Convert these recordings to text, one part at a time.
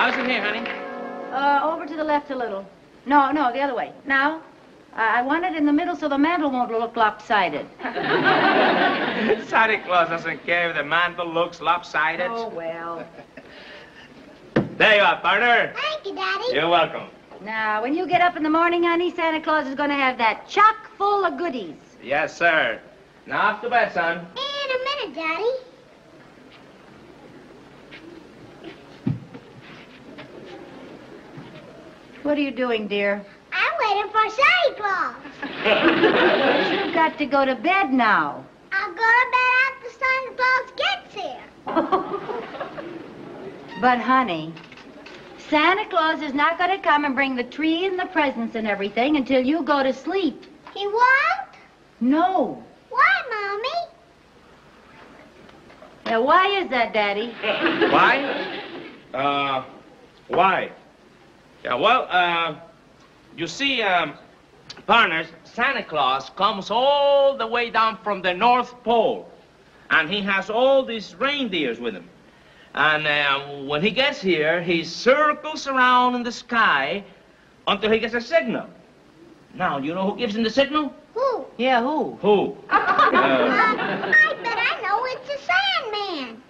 How's it here, honey? Uh, over to the left a little. No, no, the other way. Now, I I want it in the middle so the mantel won't look lopsided. Santa Claus doesn't care if the mantel looks lopsided. Oh, well. There you are, partner. Thank you, Daddy. You're welcome. Now, when you get up in the morning, honey, Santa Claus is going to have that chock full of goodies. Yes, sir. Now off to bed, son. In a minute, Daddy. What are you doing, dear? I'm waiting for Santa Claus. You've got to go to bed now. I'll go to bed after Santa Claus gets here. But, honey, Santa Claus is not going to come and bring the tree and the presents and everything until you go to sleep. He won't? No. Why, Mommy? Now, why is that, Daddy? Why? Uh, why? Yeah, well, uh, you see, um, partners, Santa Claus comes all the way down from the North Pole, and he has all these reindeers with him. And uh, when he gets here, he circles around in the sky until he gets a signal. Now, you know who gives him the signal? Who? Yeah, who? Who? Uh, I bet I know it's the Sandman.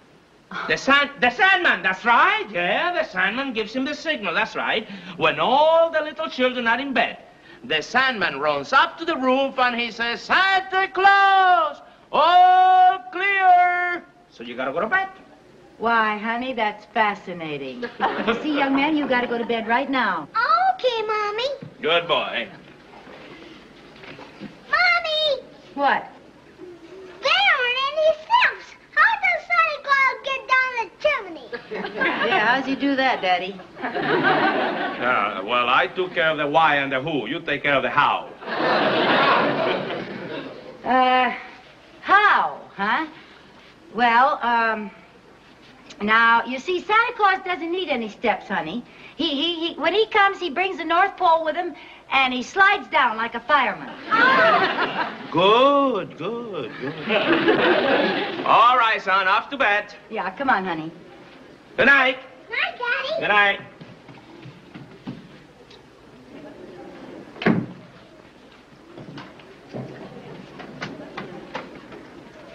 The sand, the Sandman, that's right. Yeah, the Sandman gives him the signal, that's right. When all the little children are in bed, the Sandman runs up to the roof and he says, Santa Claus, all clear. So you gotta go to bed. Why, honey, that's fascinating. you see, young man, you got to go to bed right now. Okay, Mommy. Good boy. Mommy, What? there aren't any steps. How does Santa Claus get down the chimney? Yeah, how's he do that, Daddy? Uh, well, I took care of the why and the who. You take care of the how. Uh, how, huh? Well, um, now, you see, Santa Claus doesn't need any steps, honey. He, he, he, when he comes, he brings the North Pole with him, and he slides down like a fireman. Good, good, good. all right, son, off to bed. Yeah, come on, honey. Good night. Night, Daddy. Good night.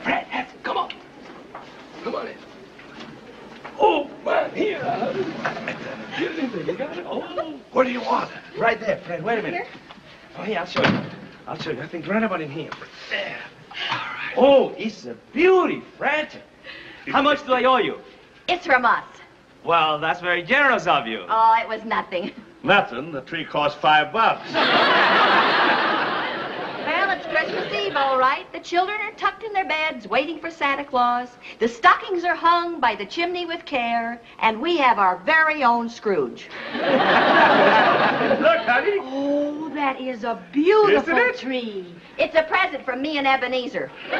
Fred. Come on. Come on in. Oh, man, here. Get it. You got? Oh. What do you want? Right there, Fred. Wait a minute. Oh, here, I'll show you. I'll show you. I think right about in here. There. All right. Oh, it's a beauty, Fred. How much do I owe you? It's from us. Well, that's very generous of you. Oh, it was nothing. Nothing. The tree cost five bucks. Well, it's Christmas Eve, all right. The children are tucked in their beds, waiting for Santa Claus. The stockings are hung by the chimney with care, and we have our very own Scrooge. Look, honey. Oh, that is a beautiful Isn't it? tree. It's a present from me and Ebenezer.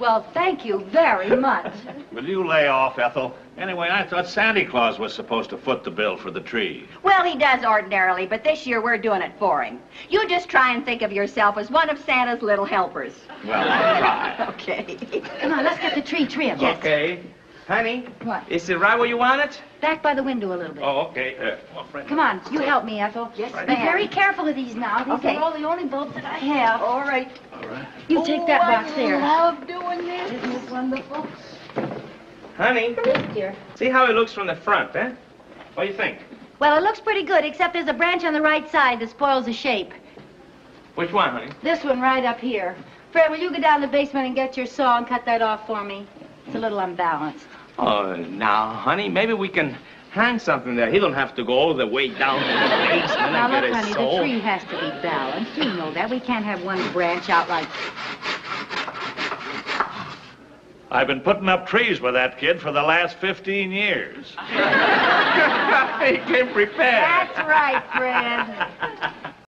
well, thank you very much. Will you lay off, Ethel? Anyway, I thought Santa Claus was supposed to foot the bill for the tree. Well, he does ordinarily, but this year we're doing it for him. You just try and think of yourself as one of Santa's little helpers. Well, I'll try. Okay. Come on, let's get the tree trimmed. Okay. Honey, What? is it right where you want it? Back by the window a little bit. Oh, okay. Uh, well, Fred. Come on, you help me, Ethel. Yes, Be ma'am. very careful of these now. These Okay. are all the only bulbs that I have. All right. All right. You take that box there. I love doing this. Isn't this wonderful? Honey, Yes, dear. see how it looks from the front, eh? What do you think? Well, it looks pretty good, except there's a branch on the right side that spoils the shape. Which one, honey? This one right up here. Fred, will you go down to the basement and get your saw and cut that off for me? It's a little unbalanced. Oh, now, honey, maybe we can hang something there. He don't have to go all the way down to the basement Now, and look, get his honey, soul. the tree has to be balanced. You know that. We can't have one branch out like... I've been putting up trees with that kid for the last 15 years. he came prepared. That's right, Fred.